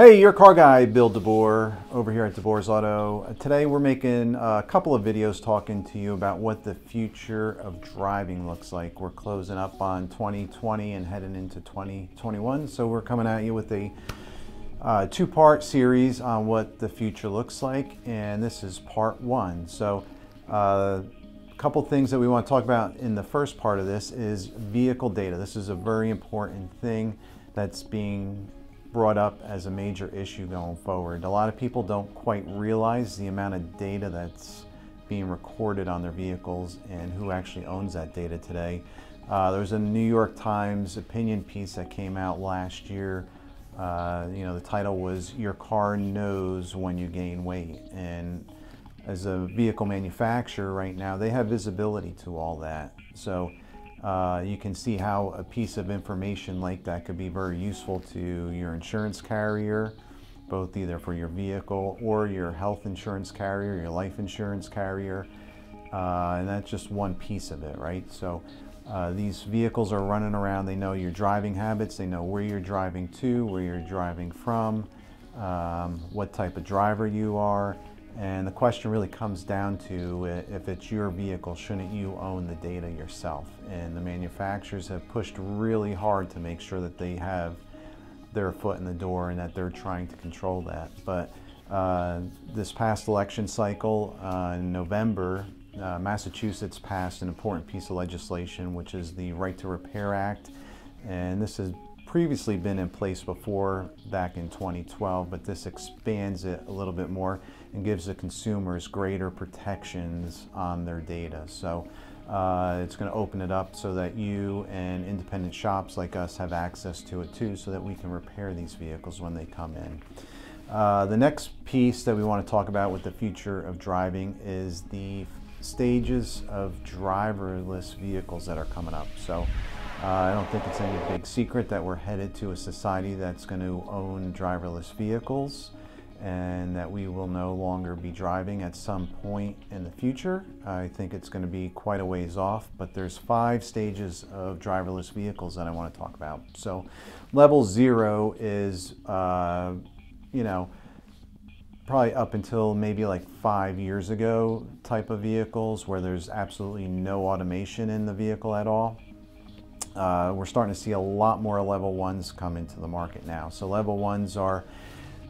Hey, your car guy, Bill DeBoer, over here at DeBoer's Auto. Today we're making a couple of videos talking to you about what the future of driving looks like. We're closing up on 2020 and heading into 2021, so we're coming at you with a uh, two-part series on what the future looks like, and this is part one. So uh, a couple things that we want to talk about in the first part of this is vehicle data. This is a very important thing that's being brought up as a major issue going forward. A lot of people don't quite realize the amount of data that's being recorded on their vehicles and who actually owns that data today. Uh, there was a New York Times opinion piece that came out last year. Uh, you know, the title was Your Car Knows When You Gain Weight. And as a vehicle manufacturer right now, they have visibility to all that. So uh, you can see how a piece of information like that could be very useful to your insurance carrier, both either for your vehicle or your health insurance carrier, your life insurance carrier. Uh, and that's just one piece of it, right? So uh, these vehicles are running around, they know your driving habits, they know where you're driving to, where you're driving from, um, what type of driver you are, and the question really comes down to if it's your vehicle, shouldn't you own the data yourself? And the manufacturers have pushed really hard to make sure that they have their foot in the door and that they're trying to control that. But uh, this past election cycle uh, in November, uh, Massachusetts passed an important piece of legislation, which is the Right to Repair Act. And this has previously been in place before back in 2012, but this expands it a little bit more and gives the consumers greater protections on their data. So uh, it's going to open it up so that you and independent shops like us have access to it too so that we can repair these vehicles when they come in. Uh, the next piece that we want to talk about with the future of driving is the stages of driverless vehicles that are coming up. So uh, I don't think it's any big secret that we're headed to a society that's going to own driverless vehicles and that we will no longer be driving at some point in the future. I think it's going to be quite a ways off, but there's five stages of driverless vehicles that I want to talk about. So level zero is, uh, you know, probably up until maybe like five years ago type of vehicles where there's absolutely no automation in the vehicle at all. Uh, we're starting to see a lot more level ones come into the market now. So level ones are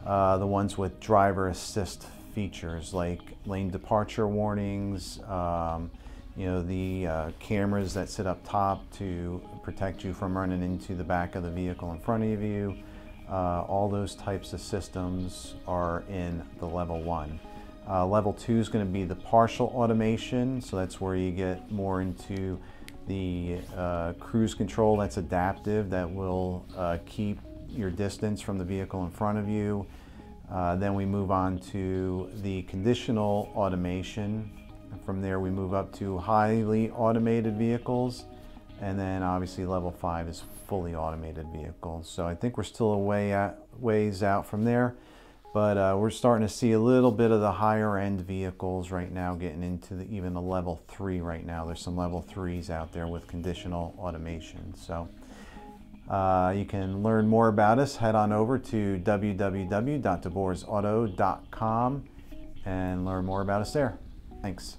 uh, the ones with driver assist features like lane departure warnings, um, you know, the uh, cameras that sit up top to protect you from running into the back of the vehicle in front of you. Uh, all those types of systems are in the level one. Uh, level two is going to be the partial automation, so that's where you get more into the uh, cruise control that's adaptive that will uh, keep your distance from the vehicle in front of you. Uh, then we move on to the conditional automation. From there we move up to highly automated vehicles and then obviously level 5 is fully automated vehicles. So I think we're still a way ways out from there. But uh, we're starting to see a little bit of the higher end vehicles right now getting into the, even the level three right now. There's some level threes out there with conditional automation. So uh, you can learn more about us. Head on over to www.deboersauto.com and learn more about us there. Thanks.